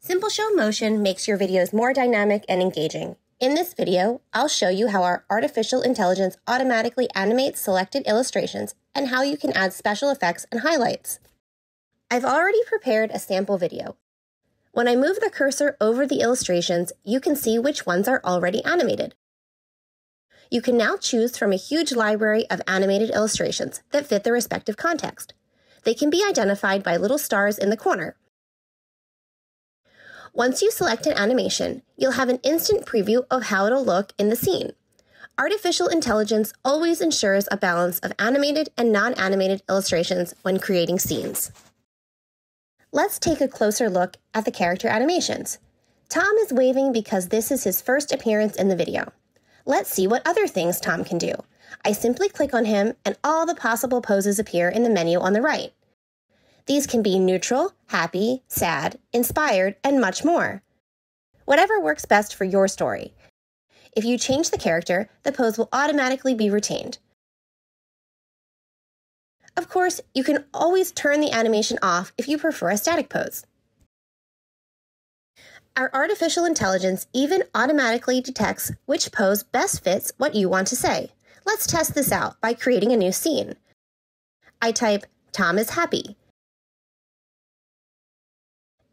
simpleshow Motion makes your videos more dynamic and engaging. In this video, I'll show you how our artificial intelligence automatically animates selected illustrations and how you can add special effects and highlights. I've already prepared a sample video. When I move the cursor over the illustrations, you can see which ones are already animated. You can now choose from a huge library of animated illustrations that fit the respective context. They can be identified by little stars in the corner. Once you select an animation, you'll have an instant preview of how it'll look in the scene. Artificial intelligence always ensures a balance of animated and non animated illustrations when creating scenes. Let's take a closer look at the character animations. Tom is waving because this is his first appearance in the video. Let's see what other things Tom can do. I simply click on him and all the possible poses appear in the menu on the right. These can be neutral, happy, sad, inspired, and much more. Whatever works best for your story. If you change the character, the pose will automatically be retained. Of course, you can always turn the animation off if you prefer a static pose. Our artificial intelligence even automatically detects which pose best fits what you want to say. Let's test this out by creating a new scene. I type, Tom is happy.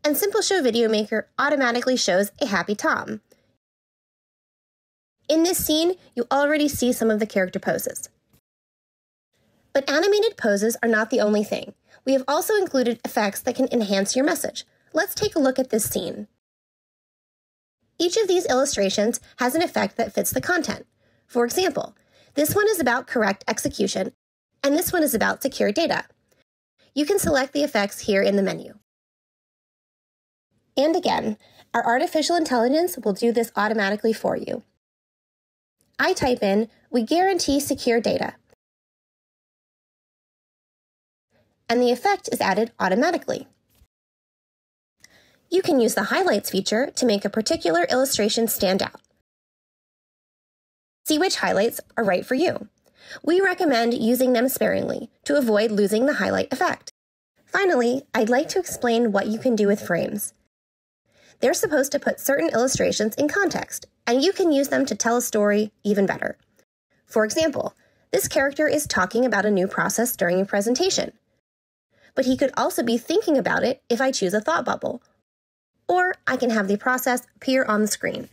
And Simple Show Video Maker automatically shows a happy Tom. In this scene, you already see some of the character poses. But animated poses are not the only thing. We have also included effects that can enhance your message. Let's take a look at this scene. Each of these illustrations has an effect that fits the content. For example, this one is about correct execution, and this one is about secure data. You can select the effects here in the menu. And again, our artificial intelligence will do this automatically for you. I type in, we guarantee secure data. And the effect is added automatically. You can use the highlights feature to make a particular illustration stand out. See which highlights are right for you. We recommend using them sparingly to avoid losing the highlight effect. Finally, I'd like to explain what you can do with frames. They're supposed to put certain illustrations in context, and you can use them to tell a story even better. For example, this character is talking about a new process during a presentation. But he could also be thinking about it if I choose a thought bubble or I can have the process appear on the screen.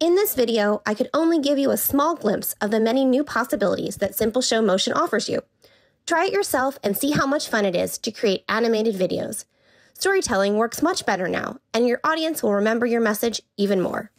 In this video, I could only give you a small glimpse of the many new possibilities that simpleshow Motion offers you. Try it yourself and see how much fun it is to create animated videos. Storytelling works much better now, and your audience will remember your message even more.